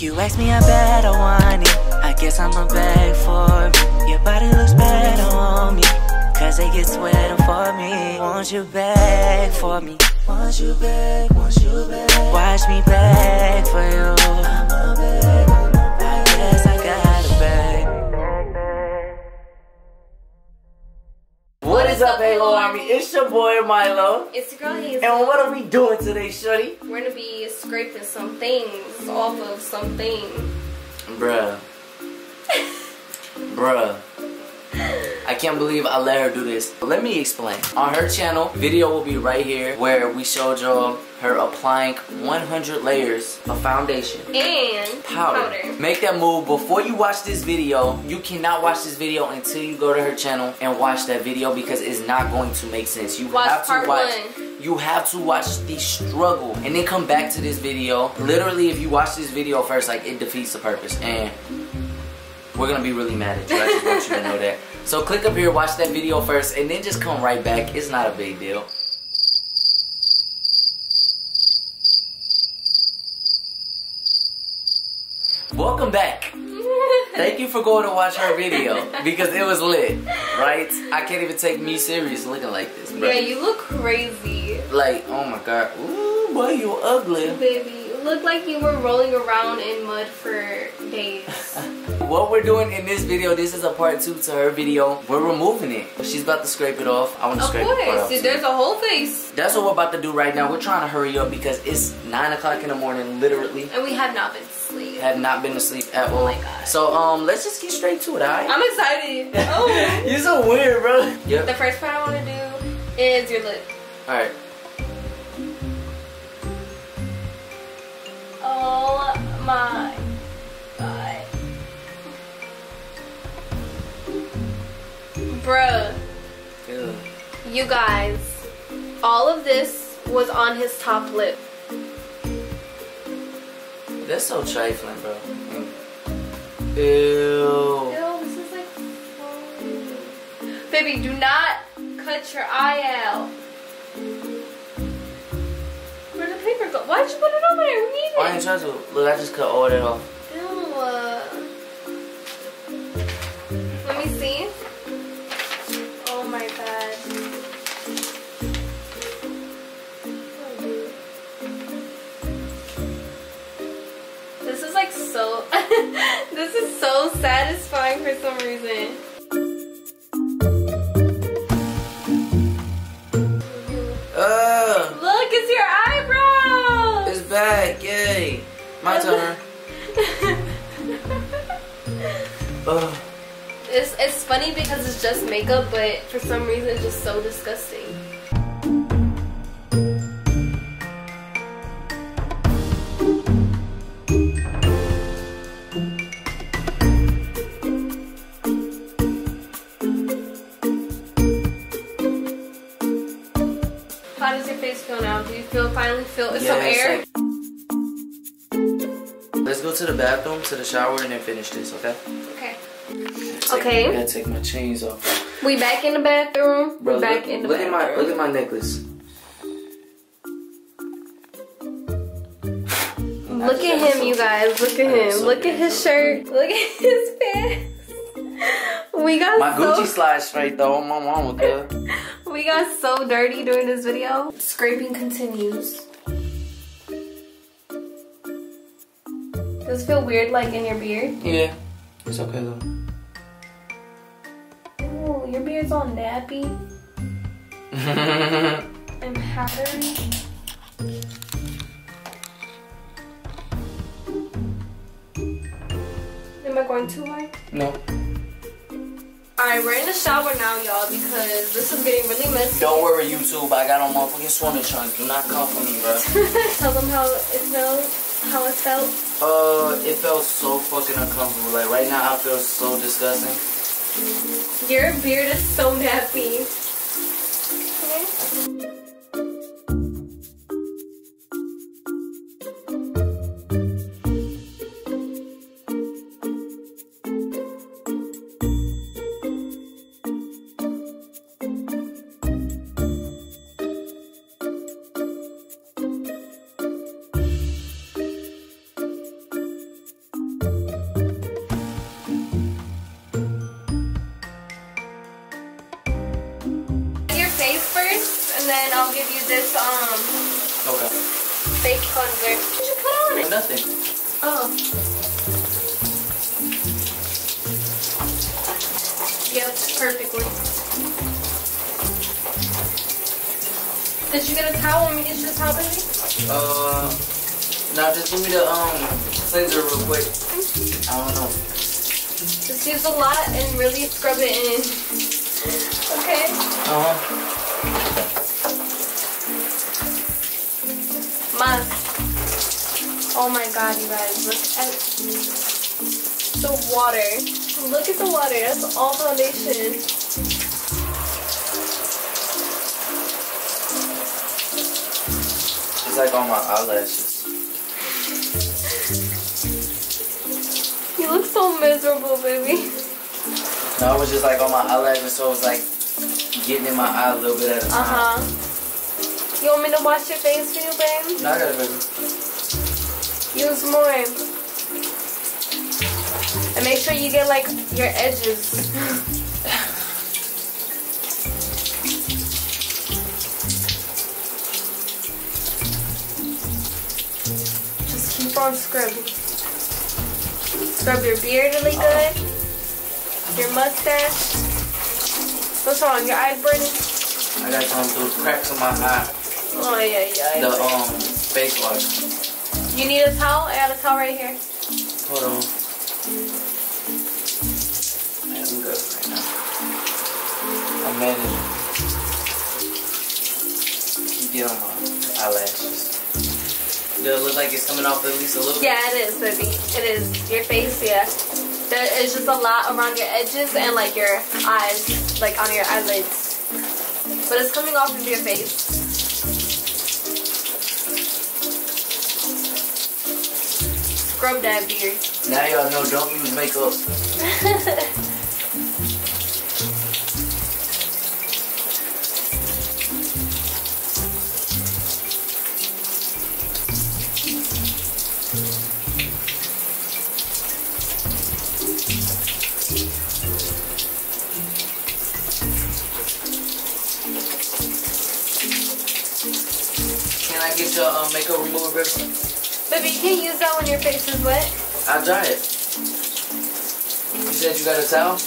You ask me how bad I want it. I guess I'ma beg for it. Your body looks better on me. Cause they get sweating for me. Won't you beg for me? Won't you beg? Won't you beg? Watch me beg for you. What is up, Halo Army? It's your boy Milo. It's your girl Hazel. And what are we doing today, Shorty? We're gonna be scraping some things off of something. Bruh. Bruh. I can't believe I let her do this. Let me explain. On her channel, video will be right here where we showed y'all her applying 100 layers of foundation. And Powder. powder. Make that move before you watch this video. You cannot watch this video until you go to her channel and watch that video because it's not going to make sense. You Watch have to part watch one. you have to watch the struggle and then come back to this video. Literally, if you watch this video first, like it defeats the purpose. And we're gonna be really mad at you. I just want you to know that. So click up here, watch that video first, and then just come right back. It's not a big deal. Welcome back. Thank you for going to watch her video because it was lit, right? I can't even take me serious looking like this, bro. Yeah, you look crazy. Like, oh my god, ooh, boy, you ugly. Baby, you look like you were rolling around in mud for days. What we're doing in this video, this is a part two to her video. We're removing it. She's about to scrape it off. I want to of scrape it course, off. too. there's a whole face. That's what we're about to do right now. We're trying to hurry up because it's 9 o'clock in the morning, literally. And we have not been to sleep. Have not been asleep at all. Oh my God. So, um, let's just get straight to it, alright? I'm excited. Oh. You're so weird, bro. the first part I want to do is your lip. Alright. Bruh, Ew. you guys, all of this was on his top lip. That's so trifling, bro. Ew. Ew, this is like. Baby, do not cut your eye out. Where'd the paper go? Why'd you put it over there? We need I it. trying to. Look, I just cut all of that off. For some reason. Ugh. Look, it's your eyebrows. It's back. Yay. My turn. Ugh. It's it's funny because it's just makeup, but for some reason it's just so disgusting. Face feel now? Do you feel finally feel some Yeah, it's air? like- Let's go to the bathroom, to the shower, and then finish this, okay? Okay. Take- Okay. I gotta take my chains off. We back in the bathroom. Bro, we back look, in the look at bathroom. my look at my necklace. Look at him, you guys. Look at him. so Look at his shirt. Look at his pants. We got My so Gucci slide straight though. Oh, My mama good. we got so dirty during this video. Scraping continues. Does it feel weird like in your beard? Yeah, it's okay though. Ooh, your beard's all nappy and powdery. Am I going too hard? no, Alright, we're in the shower now, y'all, because this is getting really messy. don't worry, YouTube. I got on motherfucking swimming trunks. Do not come for me, bro. Tell them how it felt. How it felt. Uh, it felt so fucking uncomfortable. Like right now, I feel so disgusting. Your beard is so nappy. Fake. What did you put on it? Nothing. Oh. Yep, perfectly. Did you get a towel? Want me to get you a towel, baby? Uh, now just give me the um cleanser real quick. I don't know. Just use a lot and really scrub it in. okay? Uh huh. Oh my god, you guys, look at the water. Look at the water, that's all foundation. It's like on my eyelashes. You look so miserable, baby. No, it was just like on my eyelashes, so it was like getting in my eye a little bit at a time. Uh-huh. You want me to wash your face for you, babe? No, I got it, baby. Use more. And make sure you get like your edges. Just keep on scrubbing. Scrub your beard really good. Your mustache. What's wrong? Your eye burning? I got some through cracks in my eye. Oh yeah, yeah. The um face wash. You need a towel? I got a towel right here. Hold on. I'm good right now. I'm managing. You get on my eyelashes. Does it look like it's coming off at least a little? Bit? Yeah, it is, baby. It is. Your face, yeah. There is just a lot around your edges and like your eyes, like on your eyelids. But it's coming off of your face. Scrub that beard. Now y'all know don't use makeup. Can I get your uh, makeup remover, baby? Baby, you can't use that when your face is wet. I'll dry it. You said you got a towel?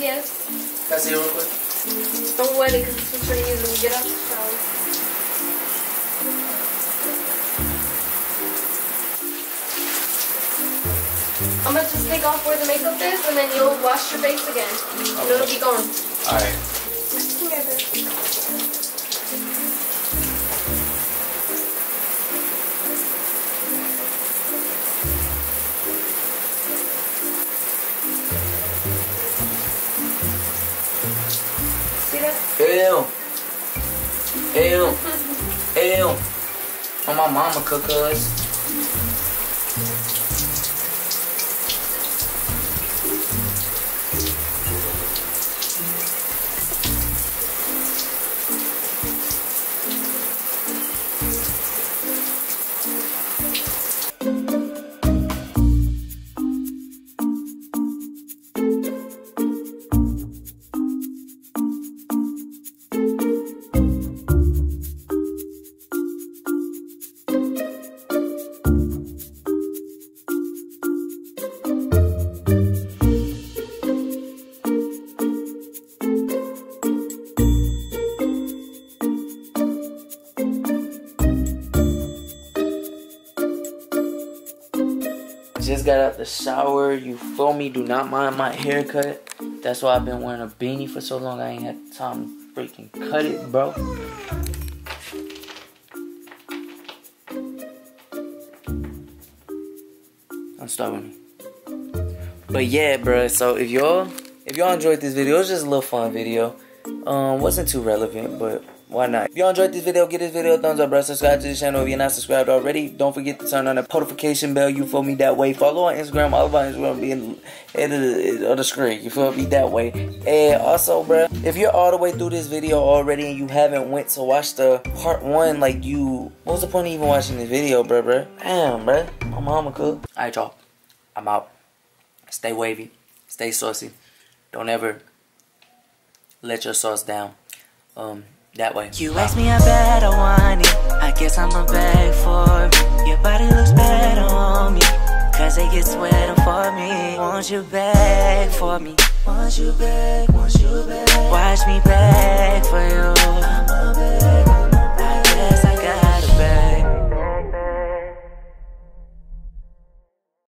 Yes. Can I see it real quick? Don't wet it because it's what you're using to get out the shower. I'm gonna just take off where the makeup is and then you'll wash your face again. And it'll be gone. Alright. Ew. Ew. Ew. Oh, my mama cook us. Just got out the shower. You feel me? Do not mind my haircut. That's why I've been wearing a beanie for so long. I ain't had time to freaking cut it, bro. I'm starting. But yeah, bro. So if y'all if y'all enjoyed this video, it's just a little fun video. Um, wasn't too relevant, but why not? If y'all enjoyed this video, give this video a thumbs up, bro. Subscribe to the channel if you're not subscribed already. Don't forget to turn on the notification bell. You feel me that way. Follow on Instagram. All of our Instagram be in of the screen. You feel me that way. And also, bro, if you're all the way through this video already and you haven't went to watch the part one, like you, what's the point of even watching this video, bro, bro? Damn, bro. My mama cook. All right, y'all. I'm out. Stay wavy. Stay saucy. Don't ever let your sauce down. Um, that way. You ask me I want it. I guess I'ma beg for. Your body looks better on me. Cause it gets wetter for me. Won't you beg for me? Won't you beg? Won't you beg? Watch me beg for